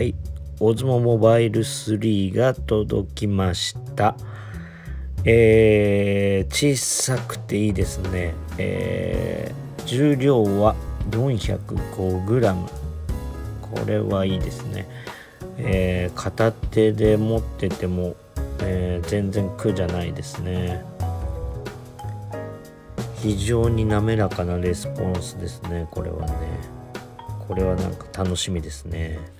はい。オズモモバイル3が届きました。えー、小さくていいですね、えー、重量は 405g これはいいですね、えー、片手で持ってても、えー、全然苦じゃないですね。非常に滑らかなレスポンスですね。これはね。これはなんか楽しみですね。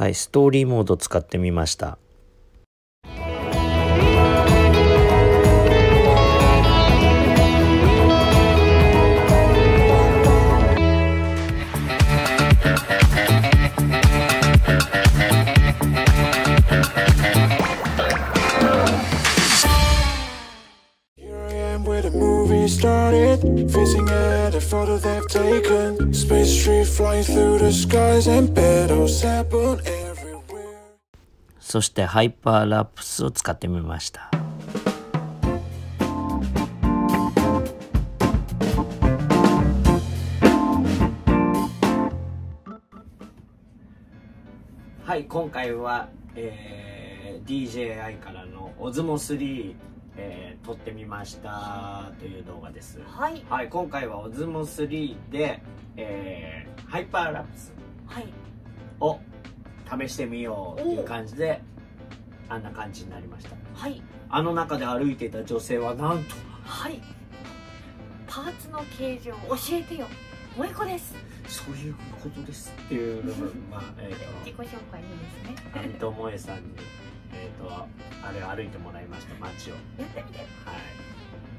はいストーリーモード使ってみました。そしてハイパーラプスを使ってみました。はい今回は、えー、DJI からの Osmo3 えー、撮ってみましたという動画です。はい。はい、今回は Osmo3 で、えー、ハイパーラプスを試してみようという感じで、あんな感じになりました。はい。あの中で歩いていた女性はなんと。はい。パーツの形状教えてよ。萌子です。そういうことですっていうのまあ、えっ、ー、と。自己紹介いいですね。アミと萌さんに。えっ、ー、とあれ歩いてもらいました街を。やってみて。はい。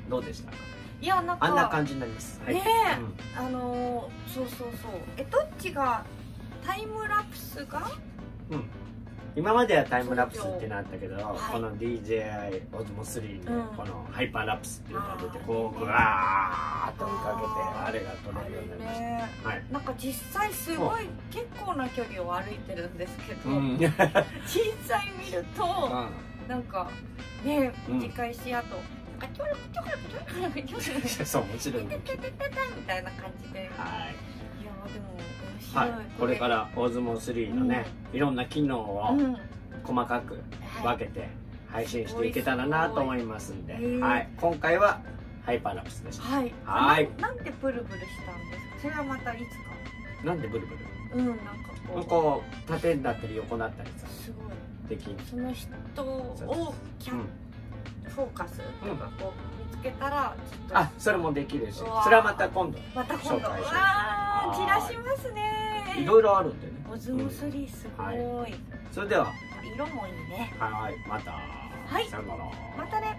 どうでしたか？いやなんかあんな感じになります、はい、ねえ、うん、あのー、そうそうそう。えどっちがタイムラプスが？うん。今まではタイムラプスってなったけど、はい、この DJI Osmo 3のこのハイパーラプスっていうのが出て、こうグワーッと追いかけてあれが撮れるようになりました、ね、はい、なんか実際すごい結構な距離を歩いてるんですけど、うん、実際見ると、うん、なんかね短いしあと、そうもちろんみたいな感じで、はい、いやでもはい、これから大相撲3のね、いろんな機能を細かく分けて配信していけたらなと思いますんで、はい、今回はハイパーラプスでした。はい。はいなんでブルブルしたんですか？それはまたいつか。なんでブルブル？うん、なんかこう。こう縦だったり横だったりさ。すごい。できその人をキャン、フォーカスとかこう見つけたらあ、それもできるし、それはまた今度。また今度。ああ、じらしますね。いろいろあるんでね。オズモスリーすごい、はい、それでは。色もいいね。はい。また。はい。さよなら。またね